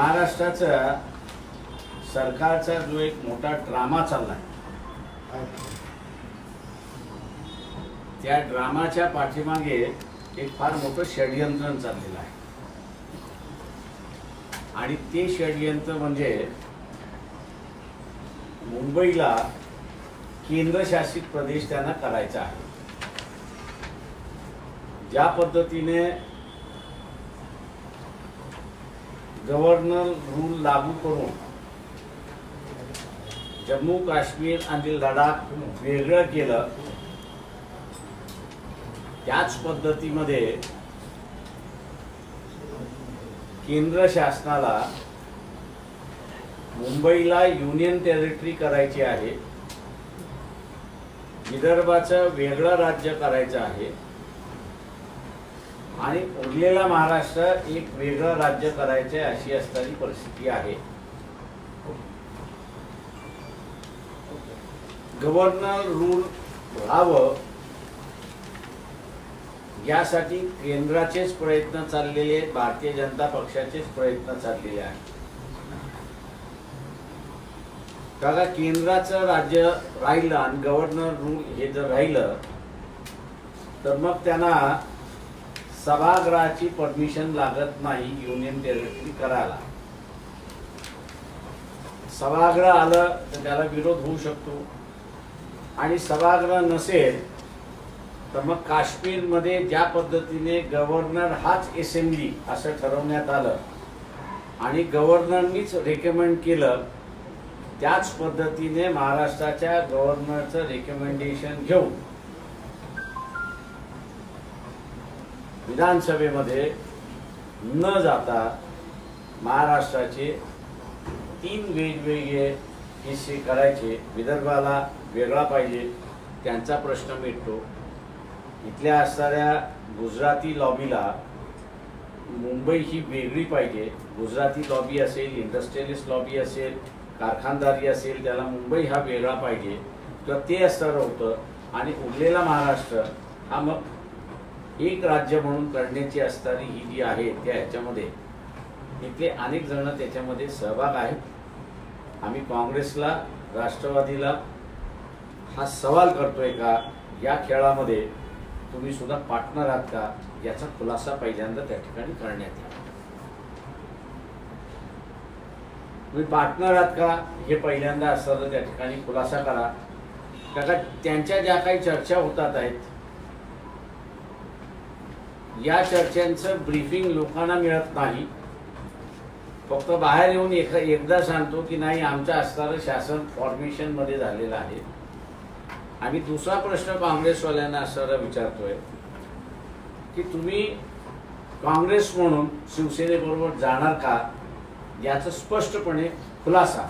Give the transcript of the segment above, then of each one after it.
महाराष्ट्राचा सरकारचा जो एक मोठा ड्रामा चाललाय. त्या ड्रामाच्या पाठीमागे एक फार मोठं षडयंत्र चाललेलं आहे. आणि ते षडयंत्र म्हणजे मुंबईला केंद्रशासित प्रदेश त्यांना करायचा आहे. ज्या पद्धतीने गव्हर्नर रूल लागू करून जम्मू काश्मीर आणि लडाख वेगळं केलं त्याच पद्धतीमध्ये केंद्र शासनाला मुंबईला युनियन टेरिटरी करायची आहे विदर्भाचं वेगळं राज्य करायचं आहे. आणि उरलेला महाराष्ट्र एक वेगळं राज्य करायचं आहे अशी असणारी परिस्थिती आहे. गव्हर्नर रूल व्हावं यासाठी केंद्राचेच प्रयत्न चाललेले आहेत भारतीय जनता पक्षाचेच प्रयत्न चाललेले आहेत. काका केंद्राचं राज्य राहिलं आणि गव्हर्नर रूल हे जर राहिलं तर मग त्यांना सभागृहाची परमिशन लागत नाही युनियन टेरिटरी करायला. सभागृह आलं तर त्याला विरोध होऊ शकतो. आणि सभागृह नसेल तर मग काश्मीरमध्ये ज्या पद्धतीने गव्हर्नर हाच असेंब्ली असं ठरवण्यात आलं आणि गव्हर्नरनीच रेकमेंड केलं त्याच पद्धतीने महाराष्ट्राच्या गव्हर्नरचं रेकमेंडेशन घेऊन विधानसभेमध्ये न जाता महाराष्ट्राचे तीन वेगवेगळे हिस्से करायचे विदर्भाला वेगळा पाहिजे त्यांचा प्रश्न मिटतो. इथल्या असणाऱ्या गुजराती लॉबीला मुंबई ही वेगळी पाहिजे. गुजराती लॉबी असेल इंडस्ट्रियलिस्ट लॉबी असेल कारखानदारी असेल त्याला मुंबई हा वेगळा पाहिजे. तर ते असणार होतं. आणि उरलेला महाराष्ट्र हा मग एक राज्य म्हणून करण्याची असणारी ही जी आहे त्या ह्याच्यामध्ये इथले अनेक जण त्याच्यामध्ये सहभाग आहेत. आम्ही काँग्रेसला राष्ट्रवादीला हा सवाल करतोय का? या खेळामध्ये तुम्ही सुद्धा पार्टनर आहात का? याचा खुलासा पहिल्यांदा त्या ठिकाणी करण्यात येईल तुम्ही पार्टनर आहात का? हे पहिल्यांदा असताना त्या ठिकाणी खुलासा करा. त्या त्यांच्या ज्या काही चर्चा होतात आहेत या चर्चांचं ब्रीफिंग लोकांना मिळत नाही. फक्त बाहेर येऊन एक एकदा सांगतो की नाही आमचं असणारं शासन फॉर्मेशनमध्ये झालेलं आहे. आम्ही दुसरा प्रश्न काँग्रेसवाल्यांना असणारा विचारतोय की तुम्ही काँग्रेस म्हणून शिवसेनेबरोबर जाणार का? याचं स्पष्टपणे खुलासा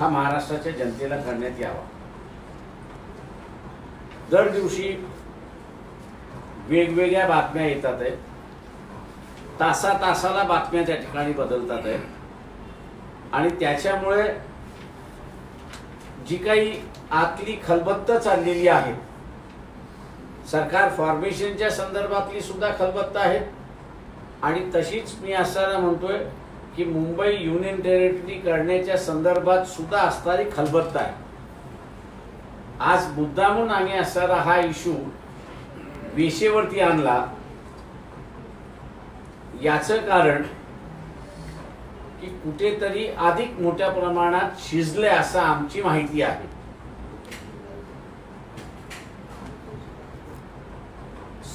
हा महाराष्ट्राच्या जनतेला करण्यात यावा. दर दिवशी वेगवेगळ्या बातम्या येतात आहेत. तासा तासाला बातम्या त्या ठिकाणी बदलतात आहेत. आणि त्याच्यामुळे जी काही आतली खलबत्त चाललेली आहे सरकार फॉर्मेशनच्या संदर्भातली सुद्धा खलबत्त आहेत. आणि तशीच मी असताना म्हणतोय की मुंबई युनियन टेरिटरी करण्याच्या संदर्भात सुद्धा असणारी खलबत्त आहे. आज मुद्दामून आम्ही असणारा हा इशू वेशेवरती आणला याचं कारण की कुठेतरी अधिक मोठ्या प्रमाणात शिजले असं आमची माहिती आहे.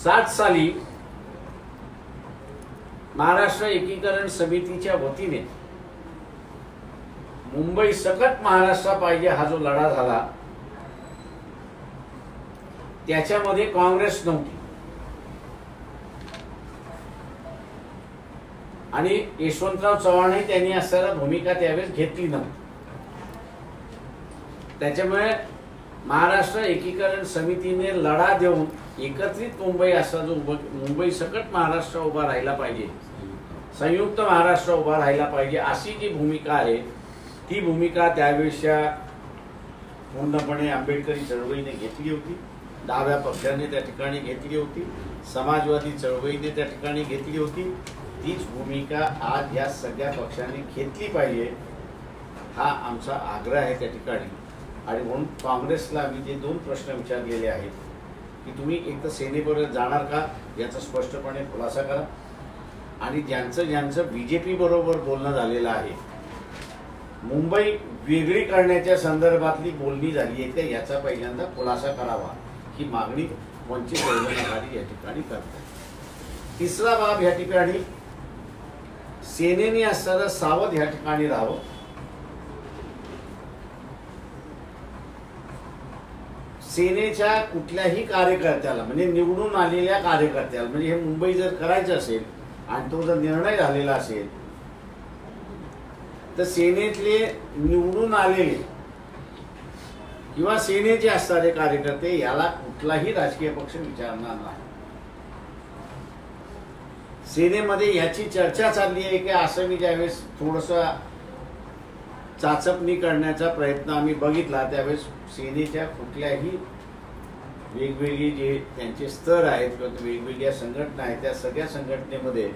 सात साली महाराष्ट्र एकीकरण समितीच्या वतीने मुंबई सकट महाराष्ट्र पाहिजे हा जो लढा झाला त्याच्यामध्ये काँग्रेस नव्हती. आणि यशवंतराव चव्हाणही त्यांनी असताना भूमिका त्यावेळेस घेतली नव्हती. त्याच्यामुळे महाराष्ट्र एकीकरण समितीने लढा देऊन एकत्रित मुंबई असा जो मुंबई सकट महाराष्ट्र उभा राहिला पाहिजे संयुक्त महाराष्ट्र उभा राहिला पाहिजे अशी जी भूमिका आहे ती भूमिका त्यावेळेसच्या पूर्णपणे आंबेडकरी चळवळीने घेतली होती. डाव्या पक्षाने त्या ठिकाणी घेतली होती. समाजवादी चळवळीने त्या ठिकाणी घेतली होती. तीच भूमिका आज या सगळ्या पक्षांनी घेतली पाहिजे हा आमचा आग्रह आहे त्या ठिकाणी. आणि म्हणून काँग्रेसला आम्ही जे दोन प्रश्न विचारलेले आहेत की तुम्ही एक तर सेनेबरोबर जाणार का याचा स्पष्टपणे खुलासा करा. आणि ज्यांचं ज्यांचं बी जे पी बरोबर बोलणं झालेलं आहे मुंबई वेगळी करण्याच्या संदर्भातली बोलणी झाली आहे का याचा पहिल्यांदा खुलासा करावा. ही मागणी वंचित बहुजन आघाडी या ठिकाणी करते तिसरा बाब या ठिकाणी सेनेने असताना सावध या ठिकाणी राहावं. सेनेच्या कुठल्याही कार्यकर्त्याला म्हणजे निवडून आलेल्या कार्यकर्त्याला म्हणजे हे मुंबई जर करायचं असेल आणि तो जर निर्णय झालेला असेल तर सेनेतले निवडून आलेले किंवा सेनेचे असणारे कार्यकर्ते याला कुठलाही राजकीय पक्ष विचारणार नाही. सेनेमध्ये याची चर्चा चालली आहे की असं मी ज्यावेळेस थोडस चाचपणी करण्याचा प्रयत्न आम्ही बघितला त्यावेळेस सेनेच्या कुठल्याही वेगवेगळी जे त्यांचे स्तर आहेत किंवा वेगवेगळ्या संघटना आहेत त्या सगळ्या संघटनेमध्ये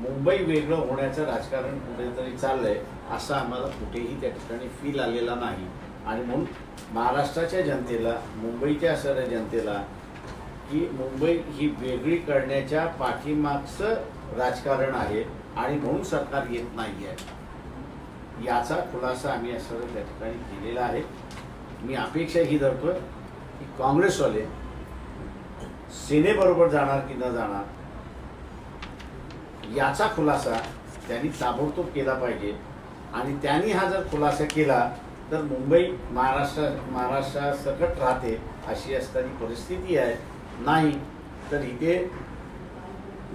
मुंबई वेगळं होण्याचं राजकारण कुठेतरी चाललंय असं आम्हाला कुठेही त्या ठिकाणी फील आलेला नाही. आणि म्हणून महाराष्ट्राच्या जनतेला मुंबईच्या असणाऱ्या जनतेला की मुंबई ही वेगळी करण्याच्या पाठीमागचं राजकारण आहे आणि म्हणून सरकार येत नाही आहे याचा खुलासा आम्ही असं त्या ठिकाणी केलेला आहे. मी अपेक्षा ही धरतोय की काँग्रेसवाले सेनेबरोबर जाणार की न जाणार याचा खुलासा त्यांनी ताबडतोब केला पाहिजे. आणि त्यांनी हा जर खुलासा केला तर मुंबई महाराष्ट्र महाराष्ट्रात सकट राहते अशी असणारी परिस्थिती आहे. नाही तर इथे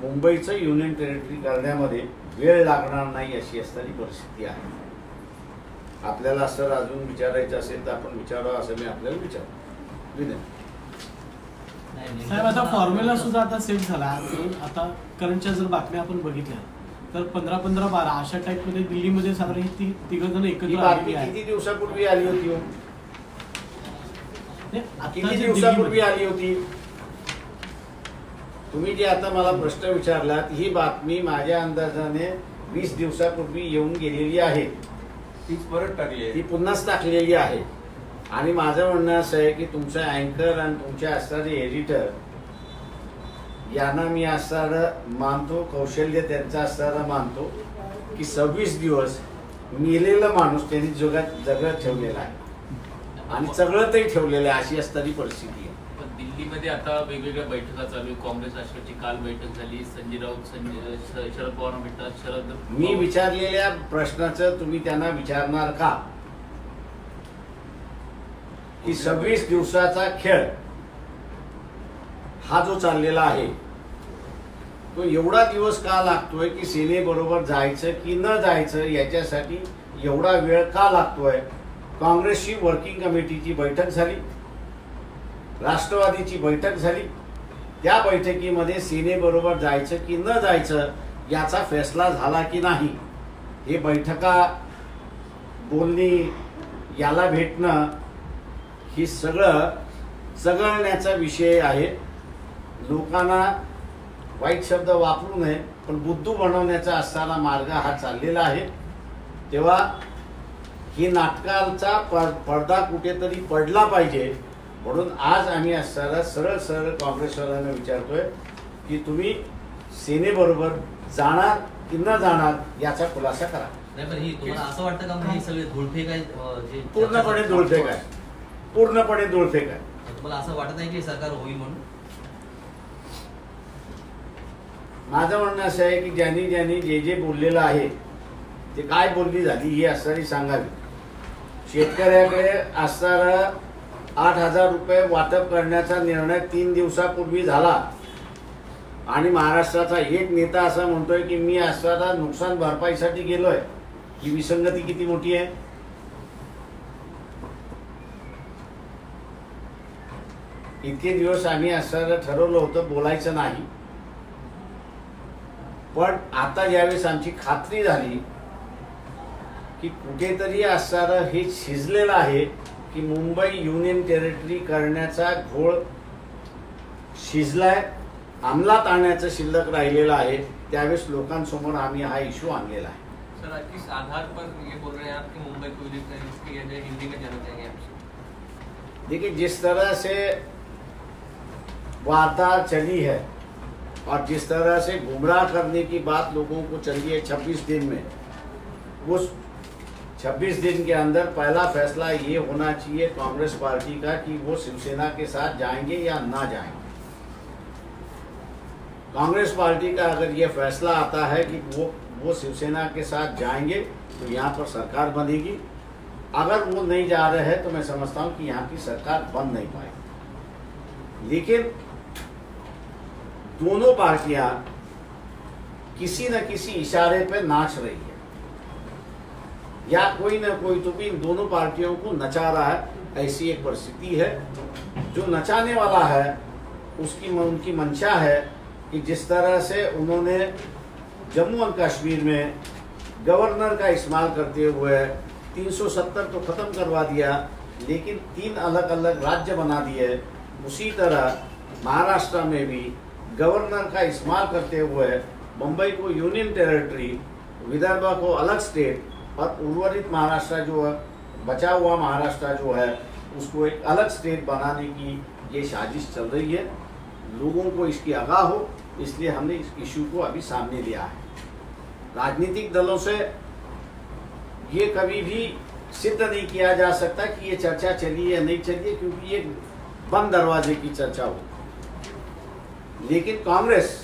मुंबईचं युनियन टेरिटरी करण्यामध्ये वेळ लागणार नाही अशी असणारी परिस्थिती आहे. आपल्याला असं अजून विचारायचं असेल तर आपण विचारावं असं मी आपल्याला विचारतो. विनंती साहेब आता फॉर्म्युला सुद्धा आता सेट झाला. आता करंटच्या जर बातम्या आपण बघितल्या तर पंधरा पंधरा बारा अशा टाईपमध्ये दिल्लीमध्ये साधारण ही ती तिघ जण ही एकत्र बातमी आहे किती दिवसापूर्वी आली होती हो? नाही, आता किती जे दिवसापूर्वी आली होती? तुम्ही जे आता मला प्रश्न विचारलात ही बातमी माझ्या अंदाजाने वीस दिवसापूर्वी येऊन गेलेली आहे. तीच परत टाकली ती आहे पुन्हाच टाकलेली आहे. आणि माझं म्हणणं असं आहे की तुमचा अँकर आणि तुमचे असणारे एडिटर यांना मी असणारं मानतो कौशल्य त्यांचं असणारं मानतो की सव्वीस दिवस मेलेला माणूस त्यांनी जगात जगत ठेवलेला आहे. आणि सगळं ते ठेवलेलं आहे अशी असणारी परिस्थिती आहे. पण दिल्लीमध्ये आता वेगवेगळ्या बैठका चालू आहे काँग्रेस राष्ट्रवादीची काल बैठक झाली संजय राऊत संजय शरद पवार भेटतात शरद मी विचारलेल्या प्रश्नाचं तुम्ही त्यांना विचारणार का? की सव्वीस दिवसाचा खेळ हा जो चाललेला आहे तो एवढा दिवस का लागतोय की सेनेबरोबर जायचं की न जायचं याच्यासाठी एवढा वेळ का लागतोय? काँग्रेसची वर्किंग कमिटीची बैठक झाली राष्ट्रवादीची बैठक झाली. त्या बैठकीमध्ये सेनेबरोबर जायचं की न जायचं याचा फैसला झाला की नाही? हे बैठका बोलणी याला भेटणं ही सगळं चघळण्याचा विषय आहे. लोकांना वाईट शब्द वापरू नये पण बुद्धू बनवण्याचा असणारा मार्ग हा चाललेला आहे. तेव्हा ही नाटकाचा पडदा कुठेतरी पडला पाहिजे. म्हणून आज आम्ही असताना सरळ सरळ काँग्रेसवाल्यांना विचारतोय की तुम्ही सेनेबरोबर जाणार की न जाणार याचा खुलासा करा. नाही पण ही तुम्हाला असं वाटतं का म्हणजे ही सगळे धुळफेक आहे पूर्णपणे धुळफेक आहे. पूर्णपणे धुळफेक आहे. तुम्हाला असं वाटत नाही की सरकार होईल म्हणून? माझं म्हणणं असं आहे की ज्यांनी ज्यांनी जे जे बोललेलं आहे ते काय बोलली झाली ही असणारी सांगावी. शेतकऱ्याकडे असणारा आठ हजार रुपये वाटप करण्याचा निर्णय तीन दिवसापूर्वी झाला. आणि महाराष्ट्राचा एक नेता असा म्हणतोय की मी असणारा नुकसान भरपाईसाठी गेलोय. ही विसंगती किती मोठी आहे? इतके दिवस आम्ही असणारं ठरवलं होतं बोलायचं नाही. पण आता ज्यावेळेस आमची खात्री झाली की कुठेतरी असणारं हे शिजलेलं आहे की मुंबई युनियन टेरिटरी करण्याचा घोळ शिजलाय अंमलात आणण्याचं शिल्लक राहिलेलं आहे. त्यावेळेस लोकांसमोर आम्ही हा इश्यू आणलेला आहे. सर आज किस आधार पर ये बोल रहे हैं आप कि मुंबई को हिंदी में देखिए जिस तरह से वार्ता चली है और जिस तरह से गुमराह करने की बात लोगों को चली है 26 दिन में, उस 26 दिन के अंदर पहला फैसला ये होना चाहिए कांग्रेस पार्टी का कि वो शिवसेना के साथ जाएँगे या ना जाएँगे। कांग्रेस पार्टी का अगर ये फैसला आता है कि वो वो शिवसेना के साथ जाएँगे तो यहाँ पर सरकार बनेगी। अगर वो नहीं जा रहे हैं तो मैं समझता हूँ कि यहाँ की सरकार बन नहीं पाएगी। लेकिन दोनों पार्टियाँ किसी न किसी इशारे पर नाच रही है। या कोई ना कोई तो भी इन दोनों पार्टियों को नचा रहा है, ऐसी एक परिस्थिति है। जो नचाने वाला है, उसकी उनकी मंशा है कि जिस तरह से उन्होंने जम्मू और कश्मीर में गवर्नर का इस्तेमाल करते हुए 370 तो खत्म करवा दिया, लेकिन तीन अलग अलग राज्य बना दिए, उसी तरह महाराष्ट्र में भी गवर्नर का इस्तेमाल करते हुए मुंबई को यूनियन टेरिटरी, विदर्भ को अलग स्टेट और उर्वरित महाराष्ट्र जो है, बचा हुआ महाराष्ट्र जो है, उसको एक अलग स्टेट बनाने की ये साजिश चल रही है। लोगों को इसकी आगाह हो, इसलिए हमने इस इशू को अभी सामने लिया है। राजनीतिक दलों से ये कभी भी सिद्ध नहीं किया जा सकता कि ये चर्चा चली या नहीं चली क्योंकि ये बंद दरवाजे की चर्चा हो लेकिन कांग्रेस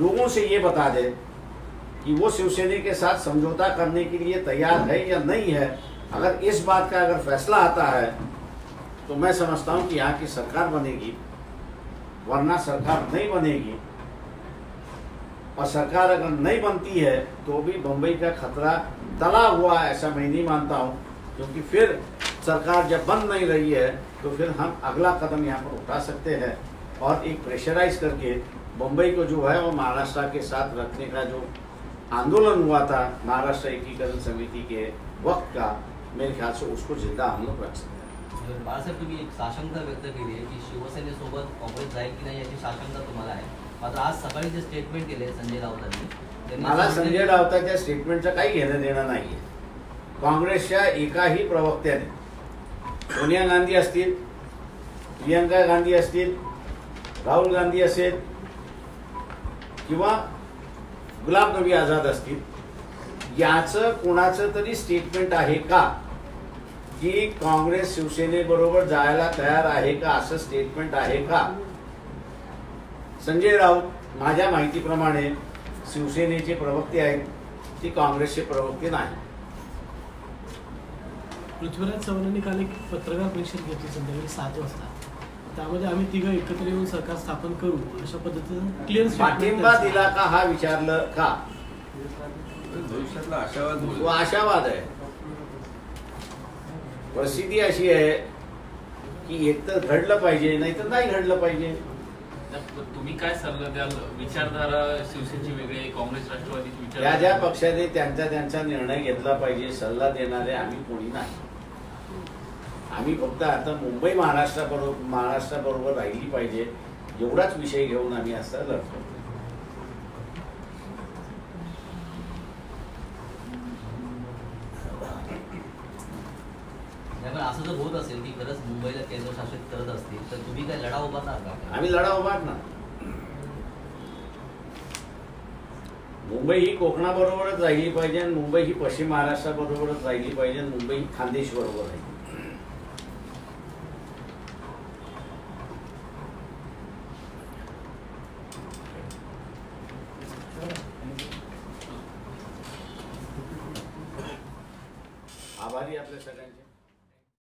लोगों से ये बता दे कि वो शिवसेना के साथ समझौता करने के लिए तैयार है या नहीं है। अगर इस बात का अगर फैसला आता है तो मैं समझता हूँ कि यहाँ की सरकार बनेगी, वरना सरकार नहीं बनेगी। और सरकार अगर नहीं बनती है तो भी मुंबई का खतरा तला हुआ है, ऐसा मैं नहीं मानता हूँ। क्योंकि फिर सरकार जब बन नहीं रही है तो फिर हम अगला कदम यहाँ पर उठा सकते हैं। और एक प्रेशराइज करके मुंबई को जो है वो महाराष्ट्र के साथ रखने का जो आंदोलन हुआ था महाराष्ट्र एकीकरण समिति के वक्त का मेरे ख्याल से उसको ज़िंदा हम लोग रख सकते हैं। बाळासाहेब तुम्ही एक साशंकता व्यक्त केली आहे की शिवसेनेसोबत काँग्रेस जाईल की नाही याची साशंकता तुम्हाला आहे मात्र आज सकाळी जे स्टेटमेंट केले संजय राऊतांनी मला संजय राऊताच्या स्टेटमेंटचं काही घेणं देणं नाही आहे काँग्रेसच्या एकाही प्रवक्त्याने सोनिया गांधी असतील प्रियंका गांधी असतील राहुल गांधी असेल किंवा गुलाब नबी आझाद असतील याचं कोणाचं तरी स्टेटमेंट आहे का? की काँग्रेस शिवसेनेबरोबर जायला तयार आहे का? असं स्टेटमेंट आहे का? संजय राऊत माझ्या माहितीप्रमाणे शिवसेनेचे प्रवक्ते आहेत ते काँग्रेसचे प्रवक्ते नाही. पृथ्वीराज चव्हाणांनी काल एक पत्रकार परिषद घेतली संध्याकाळी सात वाजता. त्यामध्ये आम्ही तिघं एकत्र येऊन सरकार स्थापन करू अशा पद्धतीनं क्लिअर पाठिंबा दिला का हा विचारलं का? भविष्यातला आशावाद तो बोलू. आशावाद आहे. परिस्थिती अशी आहे की एक तर घडलं पाहिजे नाही तर नाही घडलं पाहिजे. तुम्ही काय सल्ला द्याल? विचारधारा शिवसेनेची वेगळी आहे काँग्रेस राष्ट्रवादीची ज्या ज्या विचारधारा. पक्षाने त्यांचा त्यांचा निर्णय घेतला पाहिजे सल्ला देणारे आम्ही कोणी नाही. आम्ही फक्त आता मुंबई महाराष्ट्राबरोबर महाराष्ट्राबरोबर राहिली पाहिजे एवढाच विषय घेऊन आम्ही असं लढतो. असं जर होत असेल की खरंच मुंबईला केंद्रशासित करत असतील तर तुम्ही काय लढा उभारणार का? आम्ही लढा उभारणार मुंबई ही कोकणाबरोबरच राहिली पाहिजे आणि मुंबई ही पश्चिम महाराष्ट्राबरोबरच राहिली पाहिजे आणि मुंबई ही खानदेश बरोबर राहिली.